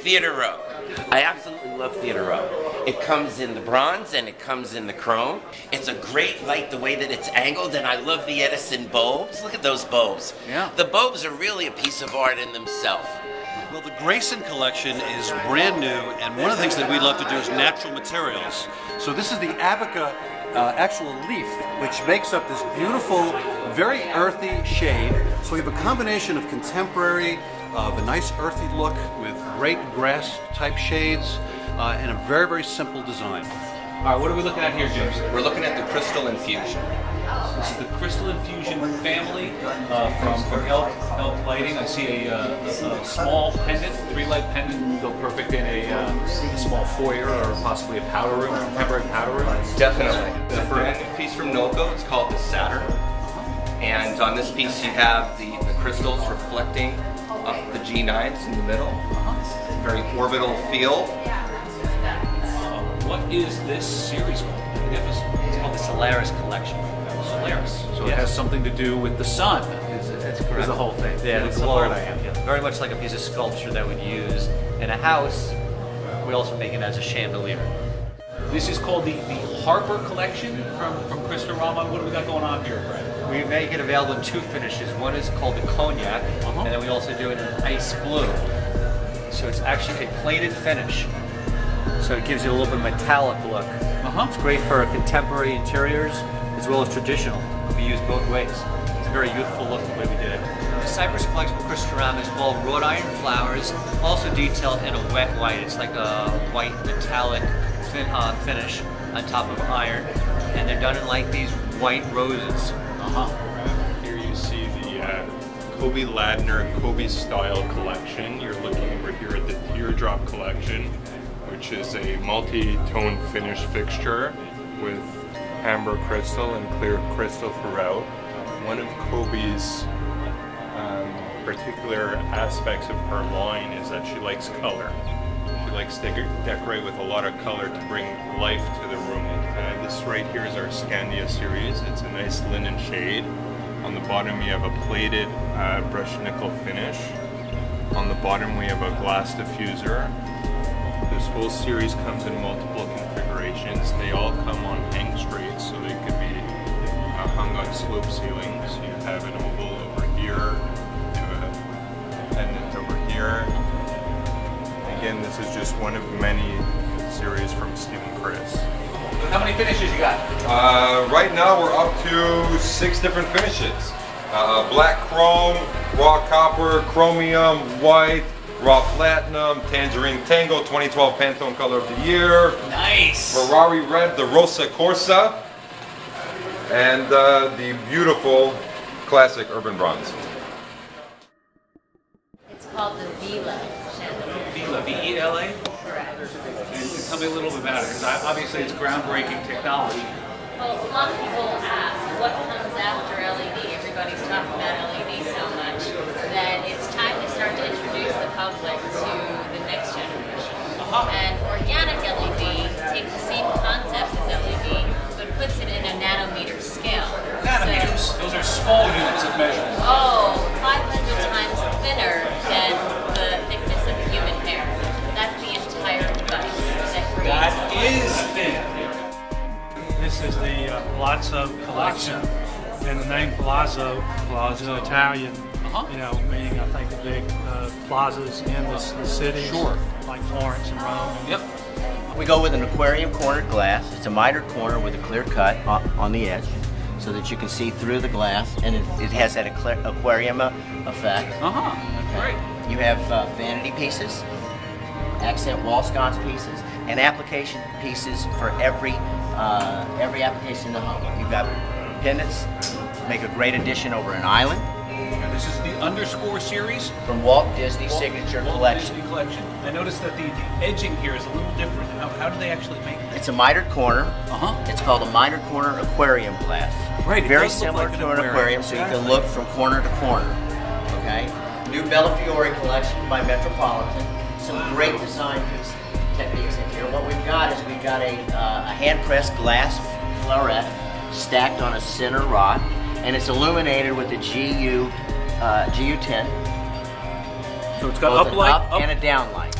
Theater Row. I absolutely love Theater Row. It comes in the bronze and it comes in the chrome. It's a great light the way that it's angled, and I love the Edison bulbs. Look at those bulbs. Yeah. The bulbs are really a piece of art in themselves. Well, the Grayson collection is brand new, and one of the things that we love to do is natural materials. So this is the Abaca uh, actual leaf, which makes up this beautiful, very earthy shade. So we have a combination of contemporary, of a nice earthy look with great grass type shades, uh, and a very, very simple design. All right, what are we looking at here, James? We're looking at the crystal infusion. This is the Crystal Infusion family uh, from, from Elk, Elk Lighting. I see a, uh, a, a small pendant, three light pendant, go perfect in a, uh, a small foyer or possibly a powder room, contemporary powder room. Definitely. It's a brand new piece from Nolco. It's called the Saturn. And on this piece you have the, the crystals reflecting up the G9s in the middle. Very orbital feel. Uh, what is this series called? Can you give us- It's called the Solaris Collection. Solaris. So it has something to do with the sun. Is, That's is correct. the whole thing. Yeah, the it's glow. a yeah. Very much like a piece of sculpture that we'd use in a house. We also make it as a chandelier. This is called the, the Harper Collection from, from Crystorama. What do we got going on here, Brad? We make it available in two finishes. One is called the cognac, Uh-huh. and then we also do it in ice blue. So it's actually a plated finish. So it gives you a little bit of metallic look. Uh-huh. It's great for contemporary interiors as well as traditional. We use both ways. It's a very youthful look the way we did it. The Cypress collection from is all wrought iron flowers, also detailed in a wet white. It's like a white metallic fin, uh, finish on top of iron, and they're done in like these white roses. Uh-huh. Here you see the uh, Kobe Ladner Kobe Style collection. You're looking over here at the Teardrop collection, which is a multi-tone finish fixture with amber crystal and clear crystal throughout. One of Kobe's um, particular aspects of her line is that she likes color. She likes to decorate with a lot of color to bring life to the room. Uh, this right here is our Scandia series. It's a nice linen shade. On the bottom we have a plated uh, brushed nickel finish. On the bottom we have a glass diffuser. This whole series comes in multiple configurations. They all come on hang straight, so they could be uh, hung on slope ceilings. You have an oval over here, you have a pendant over here. Again, this is just one of many series from Stephen Chris. How many finishes you got? Uh, right now we're up to six different finishes. Uh, black chrome, raw copper, chromium, white, raw platinum, tangerine tango, 2012 Pantone color of the year, Nice. Ferrari red, the Rosa Corsa, and uh, the beautiful classic urban bronze. It's called the Vila chandelier. Vela, V-E-L-A? Tell me a little bit about it, because obviously it's groundbreaking technology. Well, a lot of people ask what comes after LED. Everybody's talking about LED so much that it's time to start to introduce the public to the next generation. Uh-huh. And organic LED takes the same concepts as LED, but puts it in a nanometer scale. Nanometers. So, Those are small units of measurement. Is thin. This is the uh, Palazzo collection, and the name Palazzo, Palazzo Italian, Uh-huh. you know, meaning I think the big uh, plazas in the, the city, Sure. like Florence and Rome. Yep. We go with an aquarium cornered glass. It's a mitered corner with a clear cut on, on the edge so that you can see through the glass and it, it has that aquarium uh, effect. Uh-huh. Great. You have uh, vanity pieces, accent wall sconce pieces, and application pieces for every uh, every application in the home. You've got pendants, make a great addition over an island And this is the underscore series. from Walt Disney Signature Walt Collection. Disney collection. I noticed that the, the edging here is a little different. How, how do they actually make it? It's a mitered corner. Uh-huh. It's called a mitered corner aquarium glass. Right, it Very similar like to an aquarium. aquarium, so you can look from corner to corner. Okay. New Bella Fiore collection by Metropolitan. Some great design techniques in here. What we've got is we've got a, uh, a hand pressed glass floret stacked on a center rod, and it's illuminated with a GU uh, GU10. So it's got both up an light, up, and a down light.